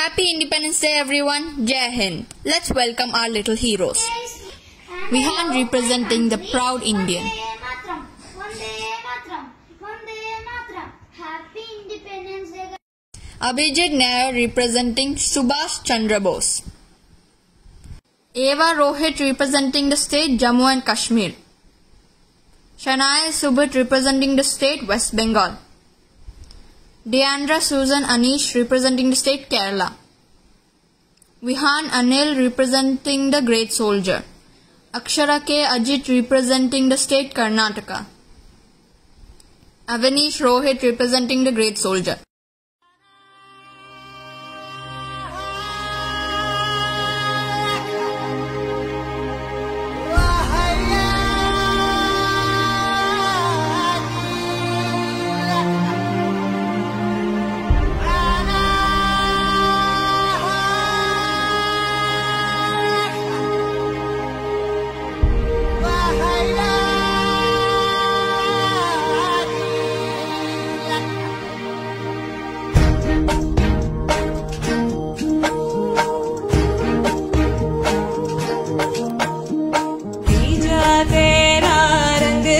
Happy Independence Day, everyone. Jai Hind. Let's welcome our little heroes. Vihan representing the proud Indian. Abhijit Nair representing Subhash Chandra Bose. Eva Rohit representing the state Jammu and Kashmir. Shania Subhat representing the state West Bengal. Deandra Susan Anish representing the state Kerala. Vihan Anil representing the great soldier. Akshara K. Ajit representing the state Karnataka. Avanish Rohit representing the great soldier.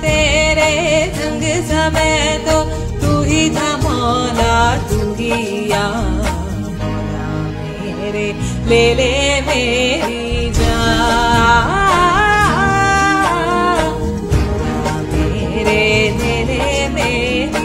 तेरे संग समय तो तू ही था मौला तू ही या मेरे ले ले मेरी जा मेरे, ले ले मेरी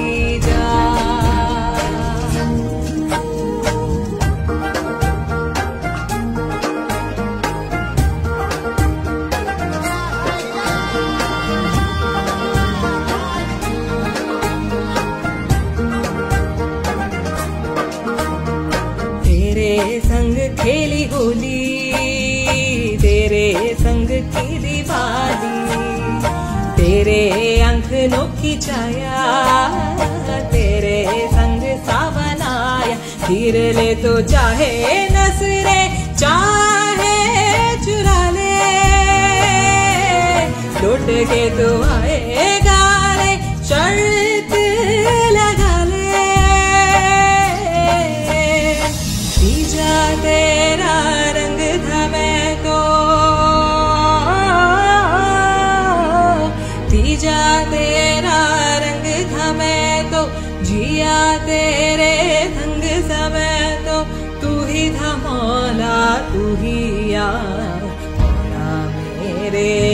तेरे संग खेली होली, तेरे संग की दिवाली तेरे अंगनों की छाया, तेरे संग सावन आया। फिर ले तो चाहे नसरे, चाहे चुरा ले लुट के तो आएगा रे शर्त तेरा रंग था मैं तो। तीजा तेरा रंग था मैं तो। जिया तेरे संग समय तो। तू ही था मौला मेरे।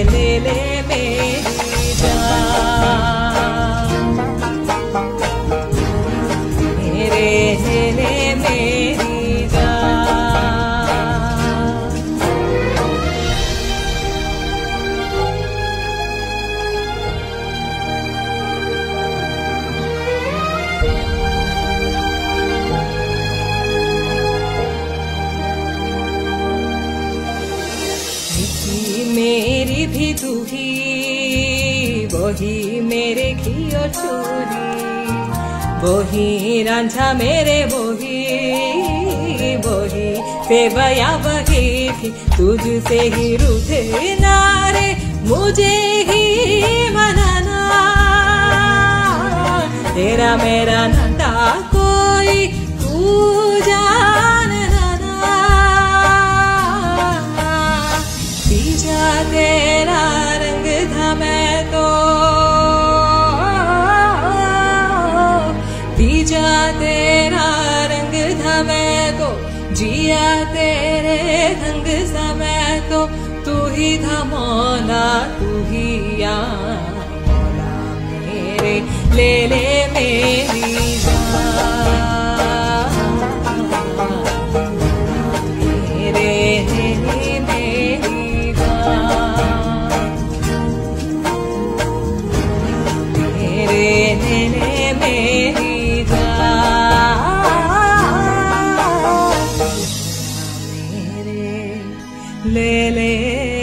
भी तू ही, वही मेरे घी और चोरी। वही रांझा मेरे, वही वही सेवया वही थी। तुझसे ही रूठे नारे मुझे ही मनाना। तेरा मेरा नंदा कोई तू तेरे संग समय तो तू ही था मौला, तू ही या मौला मेरे ले ले मेरी Amen. le le